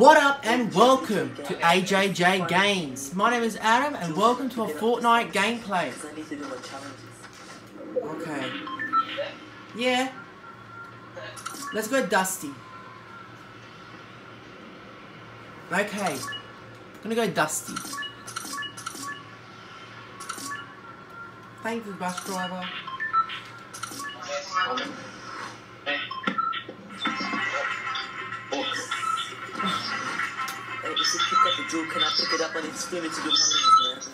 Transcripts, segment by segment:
What up and welcome to AJJ Games. My name is Adam and welcome to a Fortnite gameplay. Okay. Yeah. Let's go Dusty. Okay. I'm Gonna go Dusty. Thank you, bus driver. Is pick up the jewel. Can I pick it up? I need to swim into the challenges,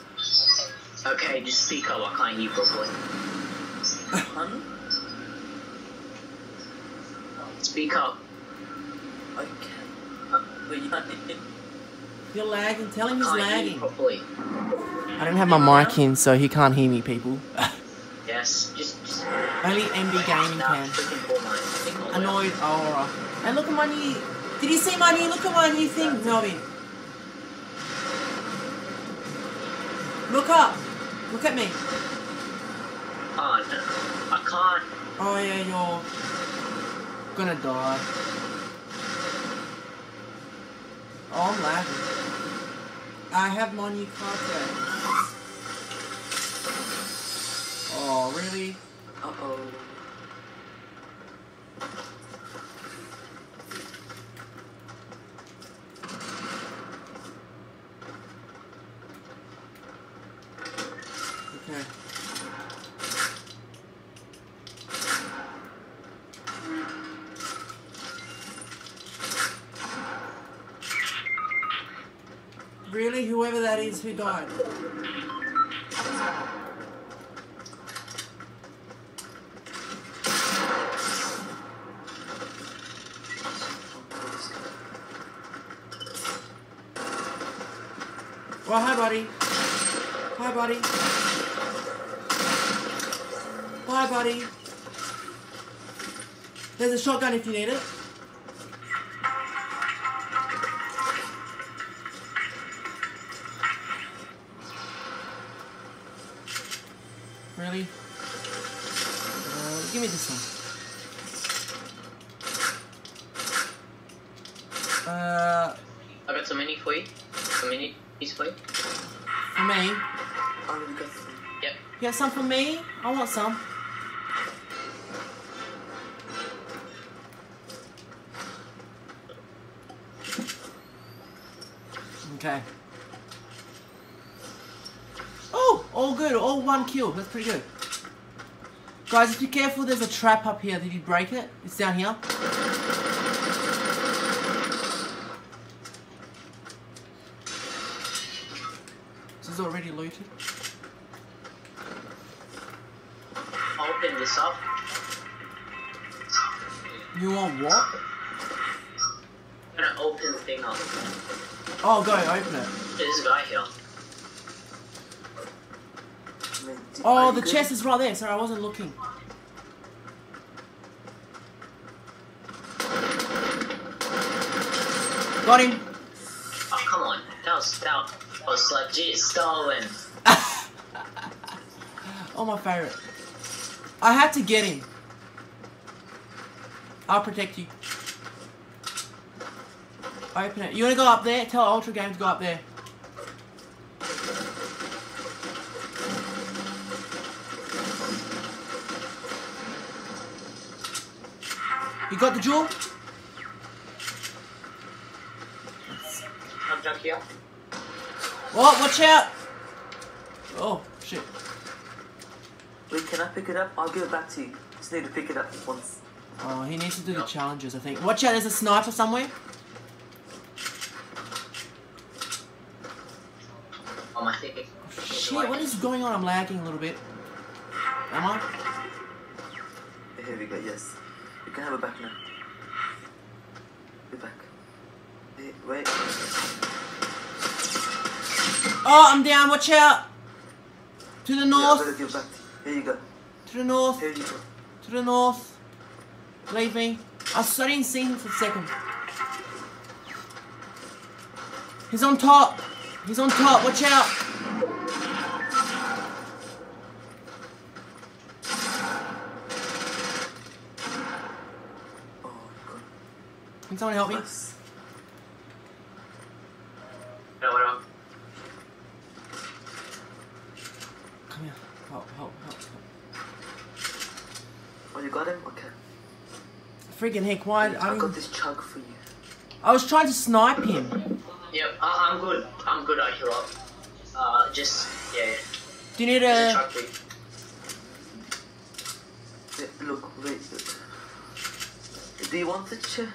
man. Okay, just speak up. I can't hear you properly. Hun? Speak up. Okay. But yeah, You're lagging. Tell him he's Can't hear you lagging. properly. I don't have my mic in, so he can't hear me, people. Yes, just. just Only MB Gaming can. freaking pull my signal away. Annoyed aura. And look at my new. Did you see my new? Look at my new thing, Melvin. Look up. Look at me. Oh, no. I can't. Oh yeah, you're gonna die. Oh, I'm lagging. I have my new car today. Oh, really? Uh-oh. Really? Whoever that is who died? Well, hi, buddy. Hi, buddy. Hi, buddy. There's a shotgun if you need it. Really? Uh, give me this one. Uh, I got some mini for you. Some mini piece for you. for me. I already got some. Yep. You have some for me? I want some. Okay. Oh, all good. All one kill. That's pretty good. Guys, just be careful. There's a trap up here. Did you break it? It's down here. This is already looted. Open this up. You want what? I'm open the thing up. Oh, go open it. There's a guy here. Oh, the good? chest is right there. Sorry, I wasn't looking. Got him. Oh, come on. That was, that was legit stolen. Oh, my favorite. I had to get him. I'll protect you. Open it. You wanna go up there? Tell Ultra Game to go up there. You got the jewel? I'm junk here. Oh, watch out! Oh, shit. Wait, can I pick it up? I'll give it back to you. Just need to pick it up once. Oh, he needs to do the challenges, I think. Watch out, there's a sniper somewhere. Oh, my thing. Shit, what is going on? I'm lagging a little bit. Am I? Here we go, yes. You can have it back now. Be back. Hey, wait. Oh, I'm down, watch out! To the north, back. Here you go. to the north, Here you go. to the north. Leave me. I I s- I didn't see him for a second. He's on top. He's on top, watch out! Can someone help me? Nice. No, whatever. Come here. Help, help, help, help. Oh, you got him? Okay. Freaking heck, why? I, I got this chug for you. I was trying to snipe him. Yep, I, I'm good. I'm good. I heal up. Uh, just yeah. Do you need a a... truck. Yeah, look, wait. Do you want the chair?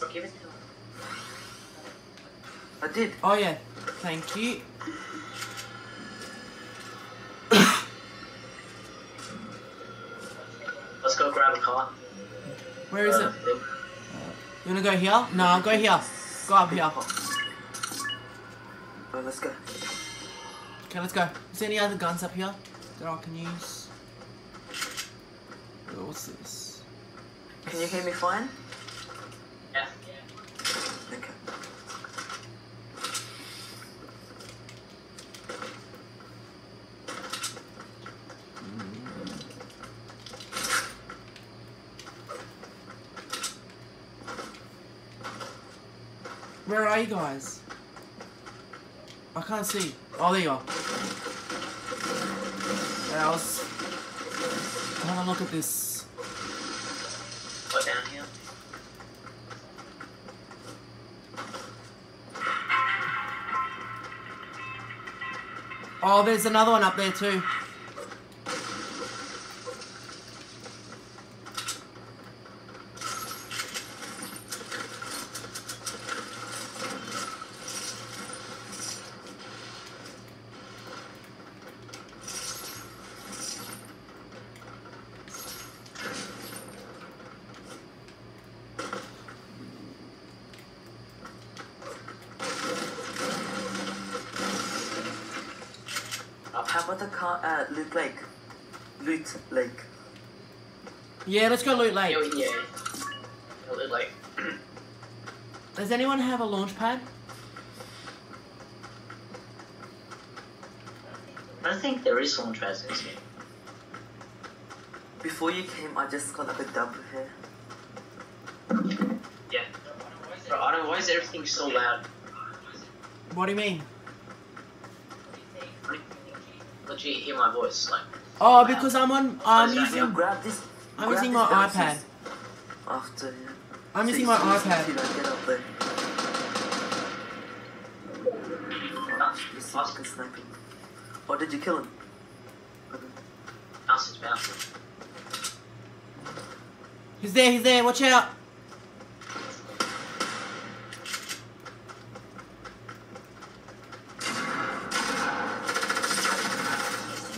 I'll give it to him. I did. Oh yeah, thank you. Let's go grab a car. Where is Uh, it? thing. You wanna go here? No, go here. Go up here. Alright, let's go. Okay, let's go. Is there any other guns up here that I can use? What's this? Can you hear me fine? Where are you guys? I can't see. Oh, there you are. Yeah, I was... Have a look at this. What down here? Oh, there's another one up there too. How about the car at Loot Lake? Loot Lake. Yeah, let's go loot lake. Yeah, yeah. A little like. Does anyone have a launch pad? I don't think there is launch pads in this game. Before you came, I just got like a dub here. Yeah. Bro, I don't know why is everything so loud. What do you mean? Legit hear my voice like. Oh, because I'm on. I'm Is that using. grab this. I'm grab using this my iPad. After yeah. I'm So using my iPad. see that, Get up there. This fucking sniping. Or did you kill him? Mouse is. He's there. He's there. Watch out. You got him? Oh, got him, got him. I'll take Oh. that. I'm gonna grab this man. Bro, I don't. No, spec. We'll just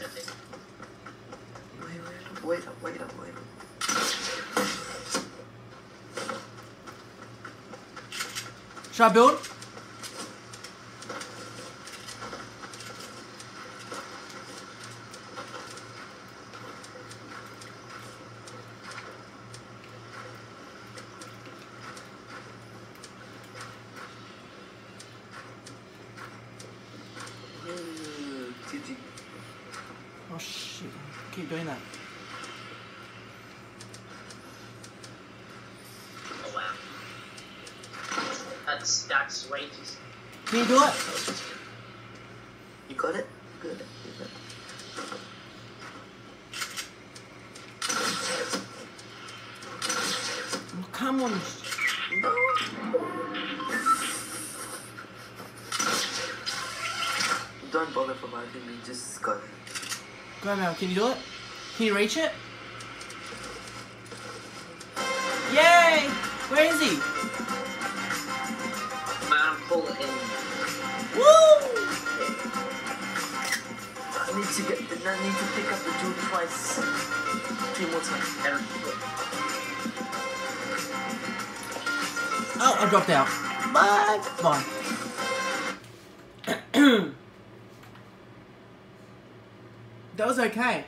hit oh, it. Wait, wait, wait up, wait up, wait up. Should I build? Ooh, GG. Oh shit. Keep doing that. Oh wow. That's that's way too. Can you do it? You got it? Good. Good. Oh, come on. No. Don't bother providing me, just go. Go Mel, uh, can you do it? Can you reach it? Yay! Where is he? Man, I'm pulling in. Woo! I need to get. I need to pick up the jewel twice. Three more times. Oh, I dropped out. Bye. Bye. that was okay.